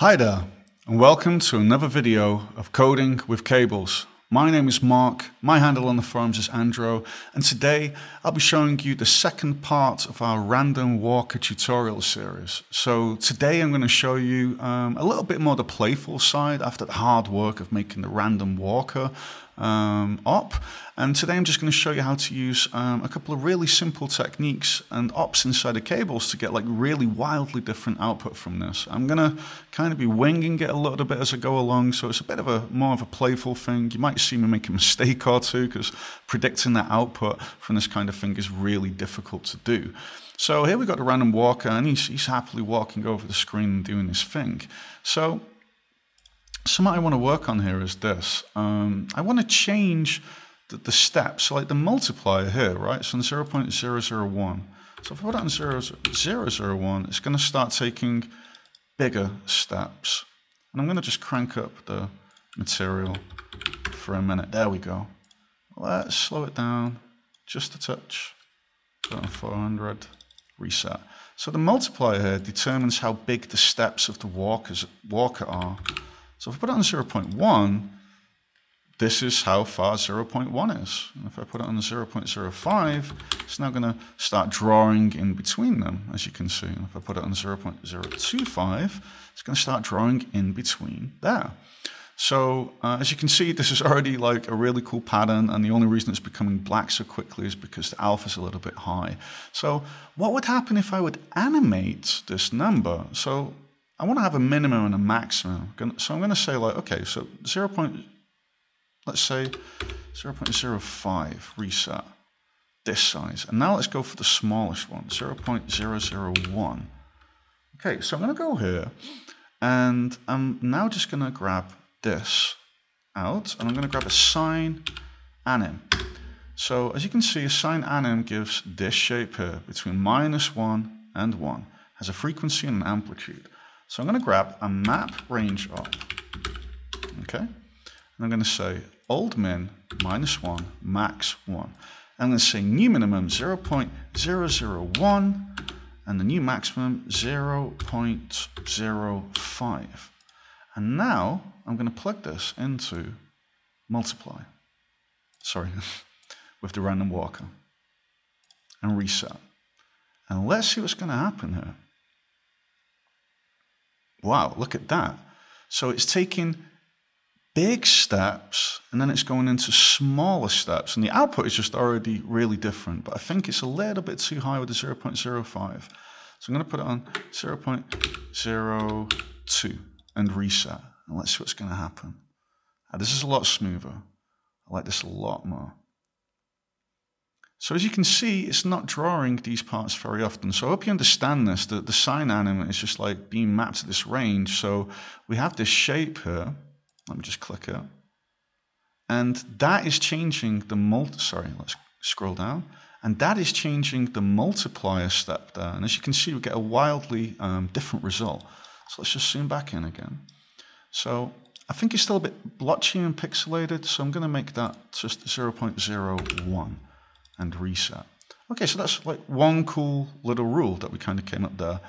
Hi there, and welcome to another video of Coding with Cables. My name is Mark, my handle on the forums is Andro, and today I'll be showing you the second part of our random walker tutorial series. So today I'm going to show you um, a little bit more the playful side after the hard work of making the random walker um, op. And today I'm just going to show you how to use um, a couple of really simple techniques and ops inside the cables to get like really wildly different output from this. I'm going to kind of be winging it a little bit as I go along, so it's a bit of a more of a playful thing. You might see me make a mistake or two because predicting that output from this kind of thing is really difficult to do. So here we've got the random walker and he's, he's happily walking over the screen and doing his thing. So something I want to work on here is this. Um, I want to change the, the, steps, like the multiplier here, right? So in 0 0.001. So if I put it on 0, 001, it's going to start taking bigger steps. And I'm going to just crank up the material for a minute. There we go. Let's slow it down just a touch. 400, reset. So the multiplier here determines how big the steps of the walkers, walker are. So if I put it on 0.1, this is how far 0.1 is. And if I put it on 0.05, it's now going to start drawing in between them, as you can see. And if I put it on 0.025, it's going to start drawing in between there. So uh, as you can see, this is already like a really cool pattern, and the only reason it's becoming black so quickly is because the alpha is a little bit high. So what would happen if I would animate this number? So I want to have a minimum and a maximum. So I'm going to say like, okay, so 0. Point, let's say 0 0.05 reset this size. And now let's go for the smallest one, 0 0.001. Okay, so I'm going to go here and I'm now just going to grab this out and I'm going to grab a sine anim. So as you can see, a sine anim gives this shape here between minus 1 and 1, has a frequency and an amplitude. So I'm going to grab a map range op. Okay. And I'm going to say old min minus 1, max 1. I'm going to say new minimum 0.001 and the new maximum 0.05. And now I'm going to plug this into multiply. Sorry, with the random walker and reset. And let's see what's going to happen here. Wow, look at that. So it's taking big steps and then it's going into smaller steps. And the output is just already really different, but I think it's a little bit too high with the 0.05. So I'm going to put it on 0.02 and reset. And let's see what's going to happen. Now, this is a lot smoother. I like this a lot more. So as you can see, it's not drawing these parts very often. So I hope you understand this, that the sine anim is just like being mapped to this range. So we have this shape here. Let me just click it. And that is changing the multi, sorry, let's scroll down. And that is changing the multiplier step there. And as you can see, we get a wildly um, different result. So let's just zoom back in again. So I think it's still a bit blotchy and pixelated. So I'm going to make that just 0.01 and reset. Okay, so that's like one cool little rule that we kind of came up there.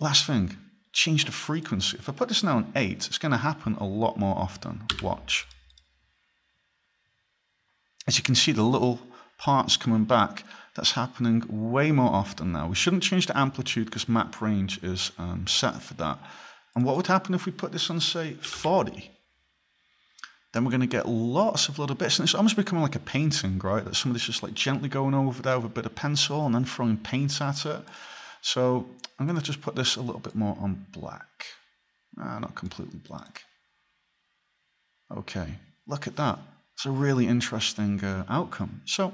Last thing, change the frequency. If I put this now on 8, it's going to happen a lot more often. Watch. As you can see, the little parts coming back, that's happening way more often now. We shouldn't change the amplitude because map range is um, set for that. And what would happen if we put this on, say, 40? Then we're going to get lots of little bits. And it's almost becoming like a painting, right? That somebody's just like gently going over there with a bit of pencil and then throwing paint at it. So I'm going to just put this a little bit more on black. Ah, not completely black. Okay, look at that. It's a really interesting uh, outcome. So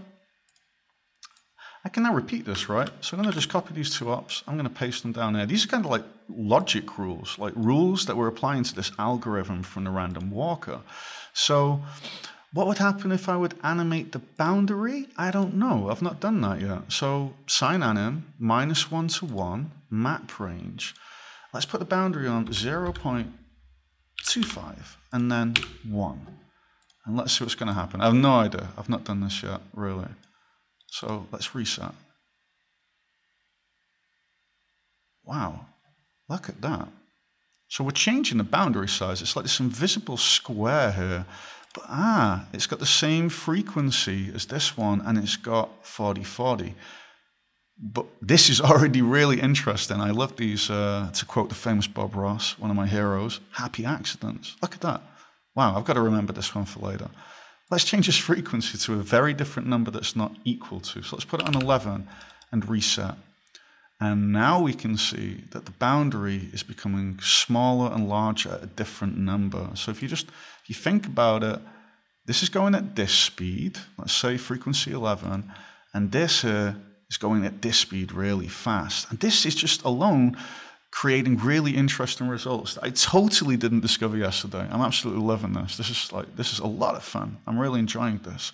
I can now repeat this, right? So I'm going to just copy these two ops. I'm going to paste them down there. These are kind of like logic rules, like rules that we're applying to this algorithm from the random walker. So what would happen if I would animate the boundary? I don't know. I've not done that yet. So sine anim, minus 1 to 1, map range. Let's put the boundary on 0.25 and then 1. And let's see what's going to happen. I have no idea. I've not done this yet, really. So let's reset. Wow, look at that. So we're changing the boundary size. It's like this invisible square here. But ah, it's got the same frequency as this one and it's got 4040. But this is already really interesting. I love these, uh, to quote the famous Bob Ross, one of my heroes, happy accidents. Look at that. Wow, I've got to remember this one for later. Let's change this frequency to a very different number that's not equal to. So let's put it on 11 and reset. And now we can see that the boundary is becoming smaller and larger at a different number. So if you just if you think about it, this is going at this speed, let's say frequency 11, and this here is going at this speed really fast. And this is just alone creating really interesting results I totally didn't discover yesterday. I'm absolutely loving this. This is like this is a lot of fun. I'm really enjoying this.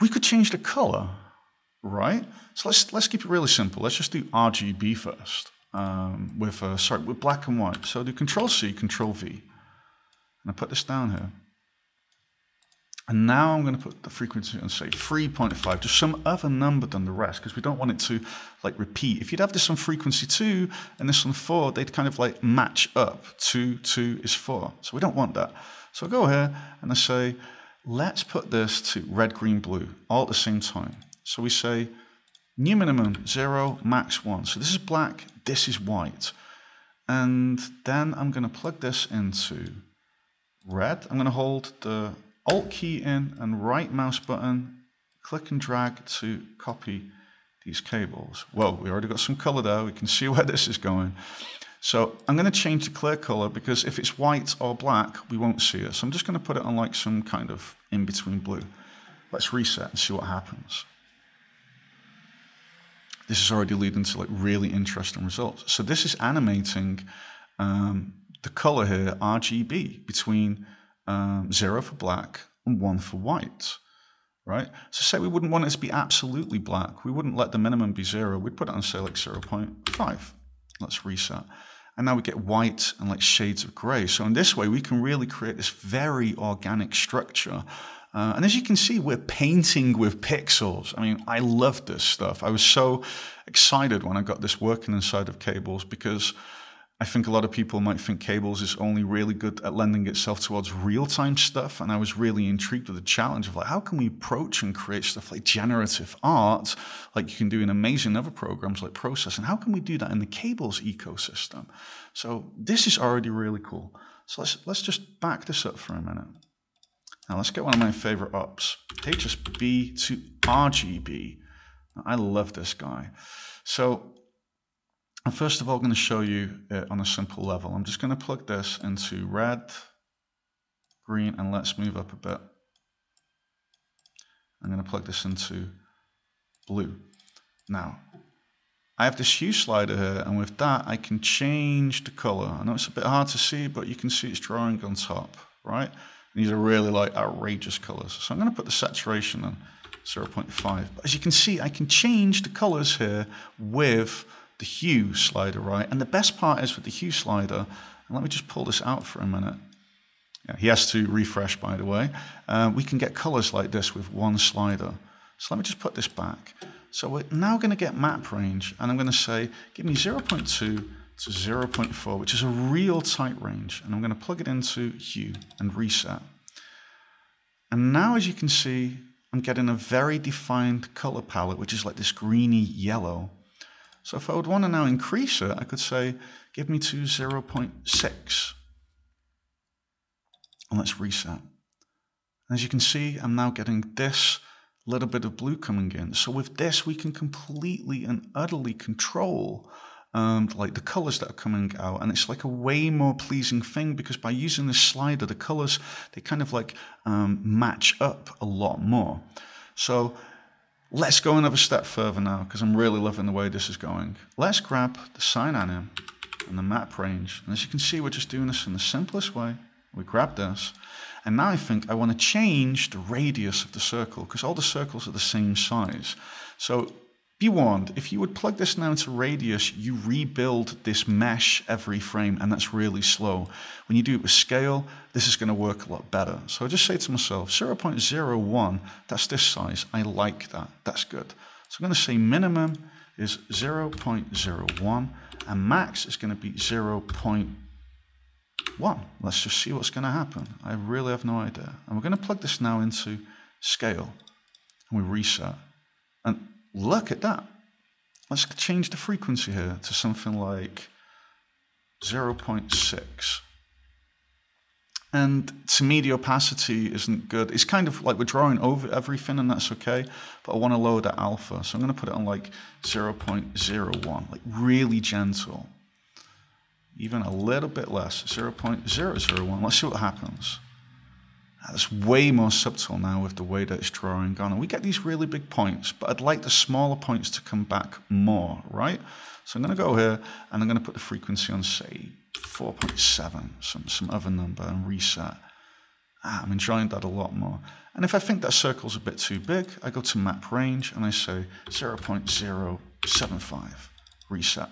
We could change the color right? So let's let's keep it really simple. Let's just do RGB first um, with uh, sorry with black and white. So do Control C, Control V, and I put this down here. And now I'm going to put the frequency and say 3.5, just some other number than the rest, because we don't want it to like repeat. If you'd have this on frequency 2 and this on 4, they'd kind of like match up. 2, 2 is 4. So we don't want that. So I go here and I say, let's put this to red, green, blue, all at the same time. So we say new minimum 0, max 1. So this is black, this is white. And then I'm going to plug this into red. I'm going to hold the Alt key in and right mouse button, click and drag to copy these cables. Well, we already got some color there. We can see where this is going. So I'm going to change the clear color because if it's white or black, we won't see it. So I'm just going to put it on like some kind of in-between blue. Let's reset and see what happens this is already leading to like really interesting results. So this is animating um, the color here, RGB, between um, zero for black and one for white, right? So say we wouldn't want it to be absolutely black. We wouldn't let the minimum be zero. We'd put it on say like 0.5. Let's reset. And now we get white and like shades of gray. So in this way, we can really create this very organic structure uh, and as you can see, we're painting with pixels. I mean, I love this stuff. I was so excited when I got this working inside of Cables because I think a lot of people might think Cables is only really good at lending itself towards real-time stuff. And I was really intrigued with the challenge of like, how can we approach and create stuff like generative art, like you can do in amazing other programs like Process, and how can we do that in the Cables ecosystem? So this is already really cool. So let's, let's just back this up for a minute. Now let's get one of my favorite ops, HSB to RGB. I love this guy. So I'm first of all going to show you it on a simple level. I'm just going to plug this into red, green, and let's move up a bit. I'm going to plug this into blue. Now, I have this hue slider here, and with that, I can change the color. I know it's a bit hard to see, but you can see it's drawing on top, right? These are really like outrageous colors. So I'm going to put the saturation on 0.5. But as you can see, I can change the colors here with the hue slider, right? And the best part is with the hue slider, and let me just pull this out for a minute. Yeah, he has to refresh, by the way. Uh, we can get colors like this with one slider. So let me just put this back. So we're now going to get map range, and I'm going to say, give me 0.2 to 0.4, which is a real tight range. And I'm going to plug it into hue and reset. And now, as you can see, I'm getting a very defined color palette, which is like this greeny yellow. So if I would want to now increase it, I could say, give me to 0 0.6. And let's reset. As you can see, I'm now getting this little bit of blue coming in. So with this, we can completely and utterly control um, like the colors that are coming out and it's like a way more pleasing thing because by using this slider the colors they kind of like um, match up a lot more so let's go another step further now because I'm really loving the way this is going. Let's grab the sine anim and the map range. And as you can see we're just doing this in the simplest way. We grab this. And now I think I want to change the radius of the circle because all the circles are the same size. So be warned, if you would plug this now into radius, you rebuild this mesh every frame, and that's really slow. When you do it with scale, this is going to work a lot better. So I just say to myself, 0.01, that's this size. I like that. That's good. So I'm going to say minimum is 0.01, and max is going to be 0.1. Let's just see what's going to happen. I really have no idea. And we're going to plug this now into scale. And we reset. And look at that. Let's change the frequency here to something like 0.6. And to me, the opacity isn't good. It's kind of like we're drawing over everything, and that's okay. But I want to lower the alpha. So I'm going to put it on like 0.01, like really gentle. Even a little bit less, 0.001. Let's see what happens. That's way more subtle now with the way that it's drawing on. And we get these really big points, but I'd like the smaller points to come back more, right? So I'm going to go here and I'm going to put the frequency on, say, 4.7, some, some other number, and reset. Ah, I'm enjoying that a lot more. And if I think that circle's a bit too big, I go to map range and I say 0.075, reset.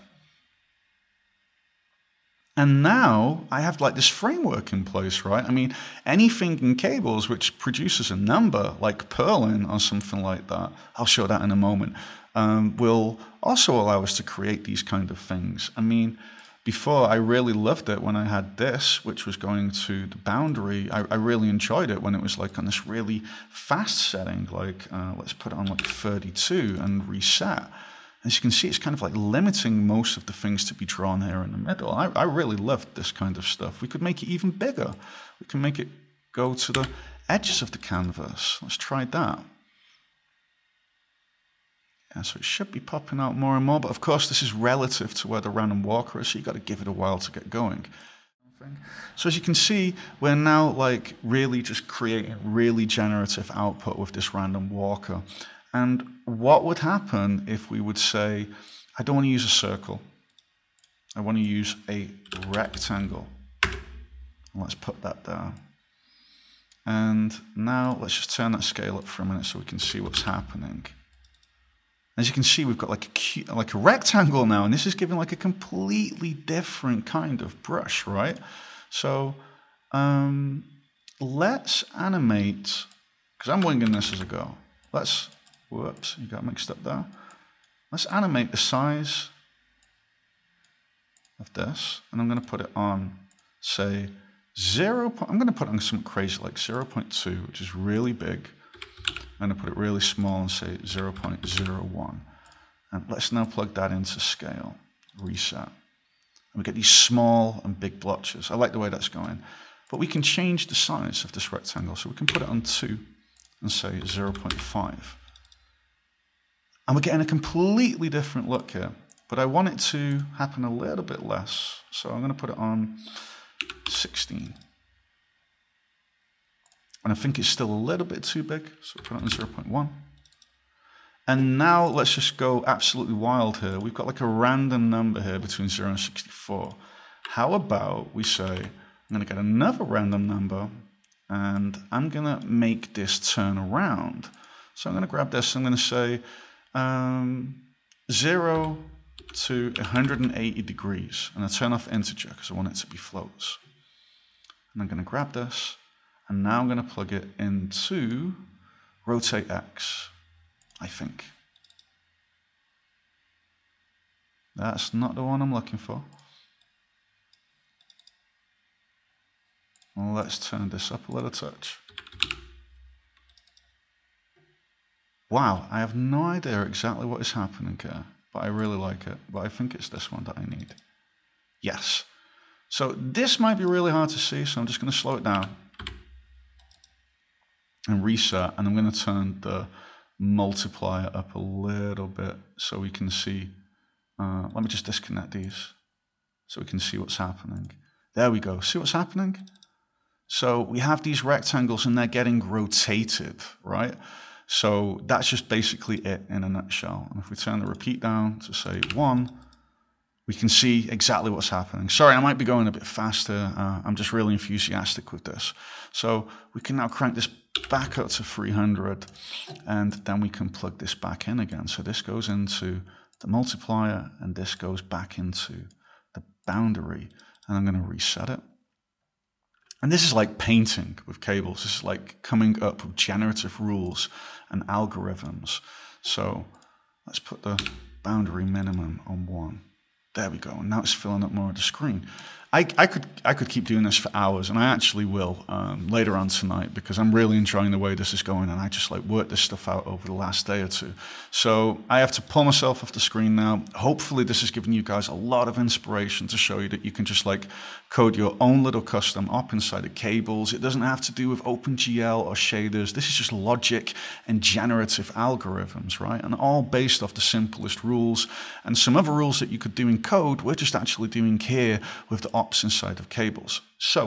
And now I have like this framework in place, right? I mean, anything in cables which produces a number like Perlin or something like that, I'll show that in a moment, um, will also allow us to create these kind of things. I mean, before I really loved it when I had this, which was going to the boundary. I, I really enjoyed it when it was like on this really fast setting, like uh, let's put it on like 32 and reset. As you can see, it's kind of like limiting most of the things to be drawn here in the middle. I, I really loved this kind of stuff. We could make it even bigger. We can make it go to the edges of the canvas. Let's try that. Yeah, so it should be popping out more and more, but of course this is relative to where the random walker is, so you've got to give it a while to get going. So as you can see, we're now like really just creating really generative output with this random walker. And what would happen if we would say, I don't want to use a circle. I want to use a rectangle. Let's put that down. And now let's just turn that scale up for a minute so we can see what's happening. As you can see, we've got like a, like a rectangle now, and this is giving like a completely different kind of brush, right? So um, let's animate, because I'm winging this as I go. Let's Whoops, you got mixed up there. Let's animate the size of this, and I'm going to put it on, say, 0. I'm going to put on something crazy like 0 0.2, which is really big. I'm going to put it really small and say 0 0.01. And let's now plug that into scale, reset. And we get these small and big blotches. I like the way that's going. But we can change the size of this rectangle. So we can put it on 2 and say 0.5. And we're getting a completely different look here. But I want it to happen a little bit less. So I'm going to put it on 16. And I think it's still a little bit too big. So put it on 0.1. And now let's just go absolutely wild here. We've got like a random number here between 0 and 64. How about we say, I'm going to get another random number and I'm going to make this turn around. So I'm going to grab this. I'm going to say um, 0 to 180 degrees. And I turn off integer because I want it to be floats. And I'm going to grab this. And now I'm going to plug it into rotate X, I think. That's not the one I'm looking for. Let's turn this up a little touch. Wow, I have no idea exactly what is happening here, but I really like it. But I think it's this one that I need. Yes. So this might be really hard to see, so I'm just going to slow it down and reset, and I'm going to turn the multiplier up a little bit so we can see. Uh, let me just disconnect these so we can see what's happening. There we go. See what's happening? So we have these rectangles and they're getting rotated, right? So that's just basically it in a nutshell. And if we turn the repeat down to say one, we can see exactly what's happening. Sorry, I might be going a bit faster. Uh, I'm just really enthusiastic with this. So we can now crank this back up to 300 and then we can plug this back in again. So this goes into the multiplier and this goes back into the boundary and I'm going to reset it. And this is like painting with cables. This is like coming up with generative rules and algorithms. So let's put the boundary minimum on one. There we go. And now it's filling up more of the screen. I, I, could I could keep doing this for hours, and I actually will um, later on tonight because I'm really enjoying the way this is going, and I just like worked this stuff out over the last day or two. So I have to pull myself off the screen now. Hopefully, this has given you guys a lot of inspiration to show you that you can just like code your own little custom op inside of cables. It doesn't have to do with OpenGL or shaders. This is just logic and generative algorithms, right? And all based off the simplest rules and some other rules that you could do in code. We're just actually doing here with the ops inside of cables. So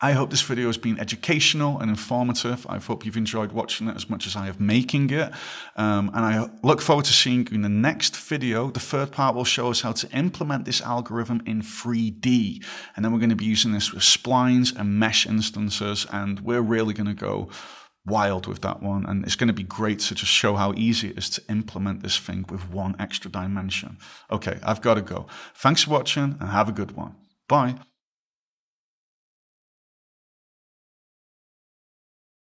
I hope this video has been educational and informative. I hope you've enjoyed watching it as much as I have making it. Um, and I look forward to seeing you in the next video. The third part will show us how to implement this algorithm in 3D. And then we're going to be using this with splines and mesh instances. And we're really going to go wild with that one. And it's going to be great to just show how easy it is to implement this thing with one extra dimension. Okay, I've got to go. Thanks for watching and have a good one. Bye.